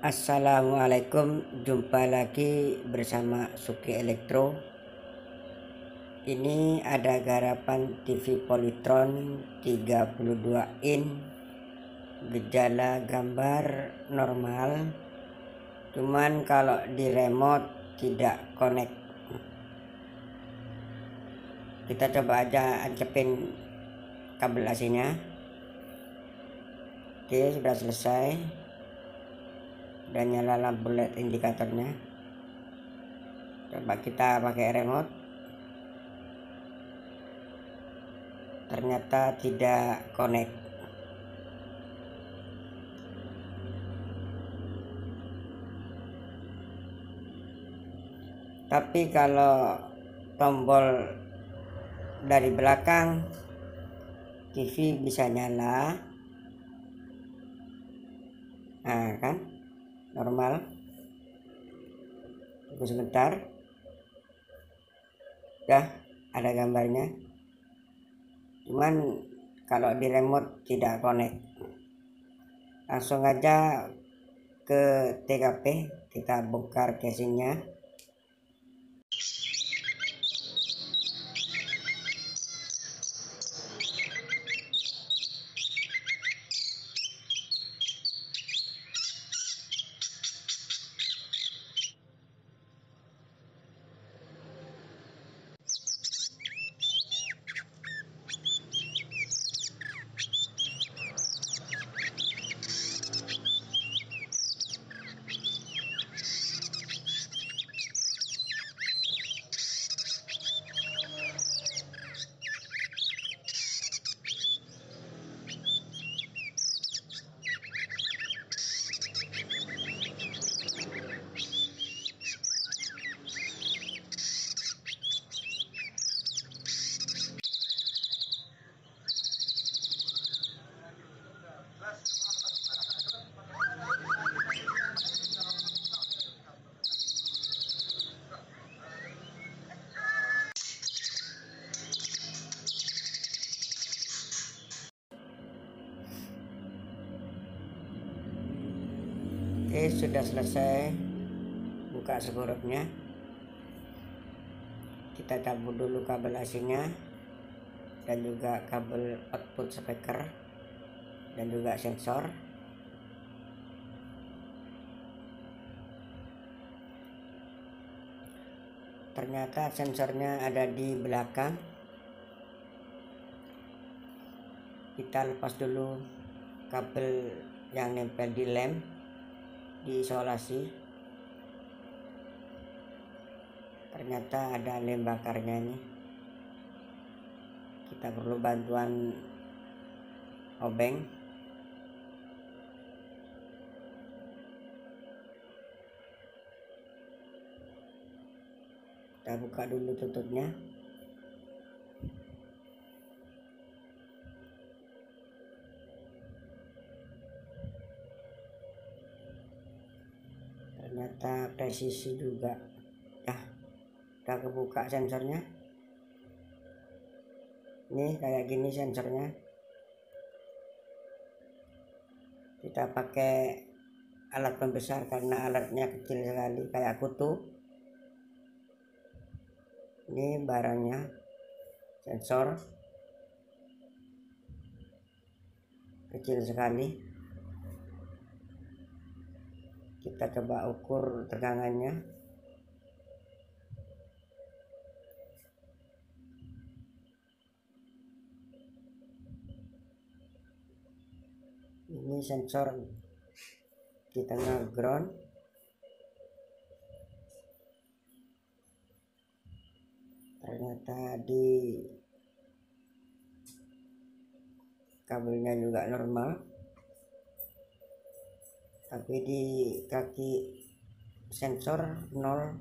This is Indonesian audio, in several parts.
Assalamualaikum. Jumpa lagi bersama Suki Elektro. Ini ada garapan TV Polytron 32 in. Gejala gambar normal. Cuman kalau di remote tidak connect. Kita coba aja ancepin kabel AC-nya. Oke sudah selesai dan nyala lampu led indikatornya. Coba kita pakai remote. Ternyata tidak connect. Tapi kalau tombol dari belakang TV bisa nyala. Nah kan normal. Tunggu sebentar. Ya ada gambarnya. Cuman kalau di remote tidak connect. Langsung aja ke TKP kita bongkar casingnya Sudah selesai. Buka segurupnya kita cabut dulu kabel AC-nya dan juga kabel output speaker dan juga sensor. Ternyata sensornya ada di belakang. Kita lepas dulu kabel yang nempel di lem diisolasi. Ternyata ada lem bakarnya ini. Kita perlu bantuan obeng. Kita buka dulu tutupnya presisi juga. Ya udah kebuka sensornya. Ini kayak gini sensornya. Kita pakai alat pembesar karena alatnya kecil sekali kayak kutu. Ini barangnya sensor. Kecil sekali kita coba ukur tegangannya. Ini sensor. Di tengah ground ternyata di kabelnya juga normal tapi di kaki sensor 0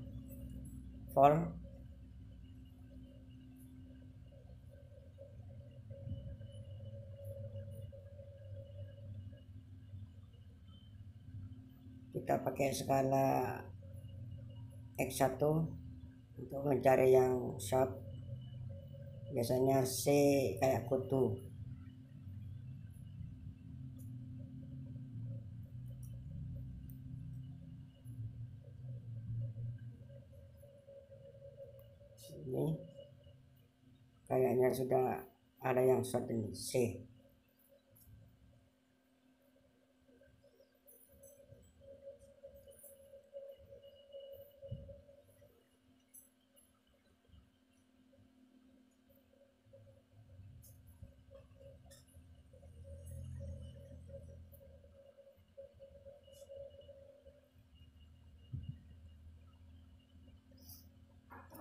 volt. Kita pakai skala X1 untuk mencari yang short biasanya C kayak kutu ini kayaknya sudah ada yang short ini C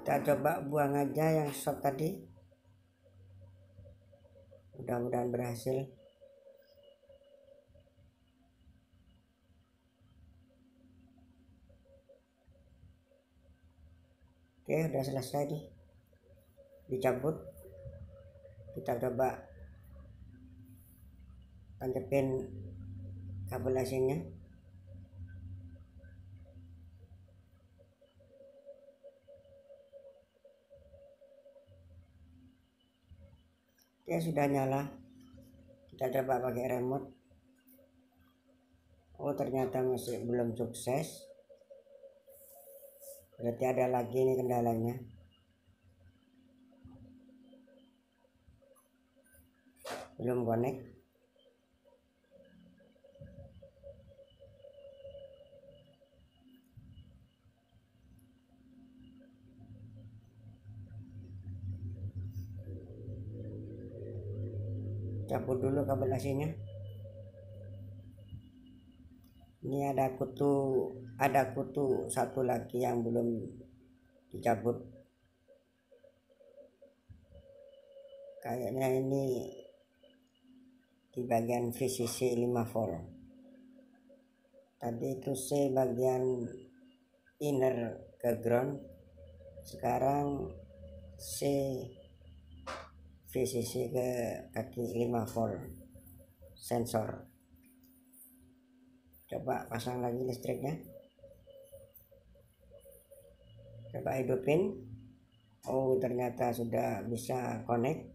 kita coba buang aja yang short tadi. Mudah-mudahan berhasil. Oke udah selesai nih. Dicabut kita coba tancapin kabel asingnya ya sudah nyala. Kita coba pakai remote. Oh ternyata masih belum sukses. Berarti ada lagi ini kendalanya. Belum connect cabut dulu kabel AC-nya ini ada kutu ada kutu satu lagi yang belum dicabut. Kayaknya ini di bagian VCC 5 volt. Tadi itu C bagian inner ke ground. Sekarang C VCC ke kaki 5 volt sensor. Coba pasang lagi listriknya. Coba hidupin. Oh ternyata sudah bisa connect.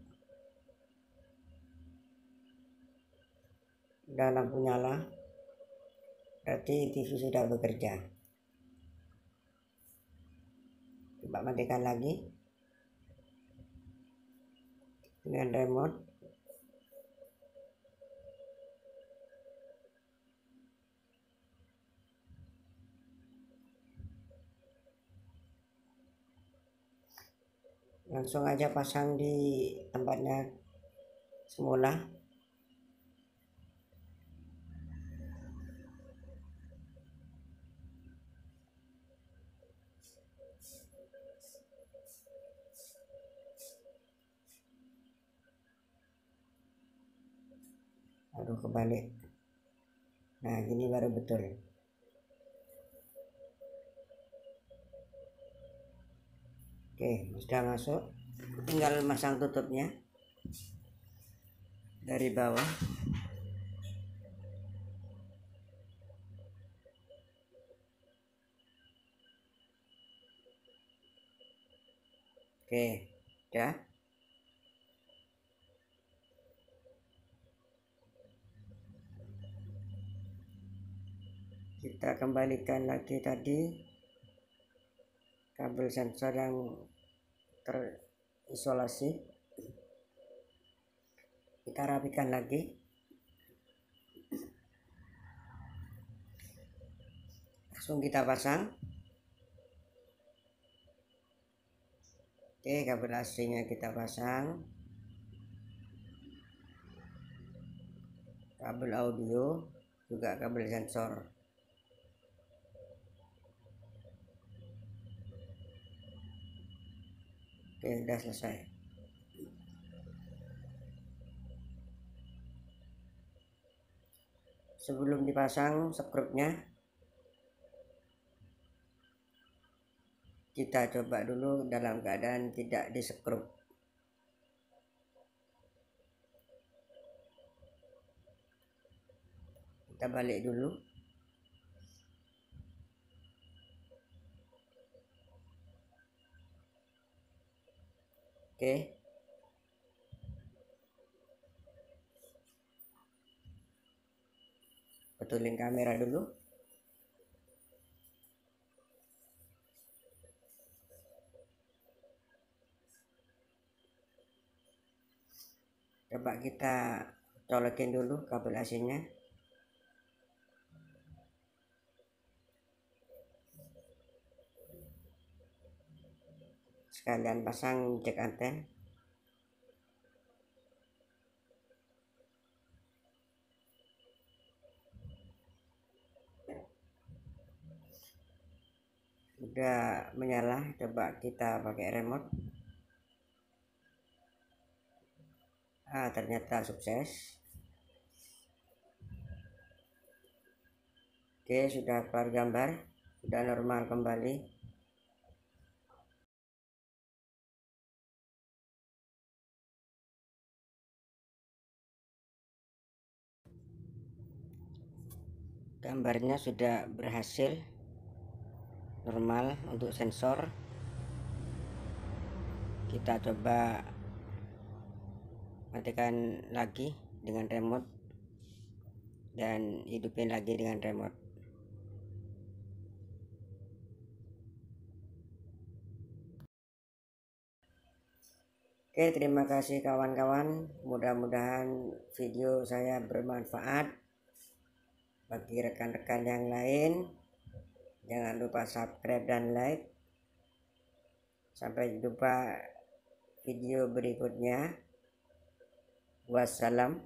Udah lampu nyala. Berarti TV sudah bekerja. Coba matikan lagi dengan remote langsung aja pasang di tempatnya semula aduh kebalik. Nah gini baru betul. Oke sudah masuk. Tinggal masang tutupnya. Dari bawah. Oke ya kita kembalikan lagi tadi. Kabel sensor yang terisolasi. Kita rapikan lagi. Langsung kita pasang. Oke kabel aslinya kita pasang. Kabel audio juga kabel sensor Oke, udah selesai. Sebelum dipasang skrupnya, kita coba dulu dalam keadaan tidak disekrup. Kita balik dulu. okay. betulin kamera dulu coba kita colokin dulu kabel AC sekalian pasang jack anten. Udah menyala coba kita pakai remote. Ah ternyata sukses. Oke sudah keluar gambar sudah normal kembali gambarnya sudah berhasil normal untuk sensor. Kita coba matikan lagi dengan remote dan hidupin lagi dengan remote. Oke terima kasih kawan-kawan. Mudah-mudahan video saya bermanfaat bagi rekan-rekan yang lain jangan lupa subscribe dan like. Sampai jumpa video berikutnya. Wassalam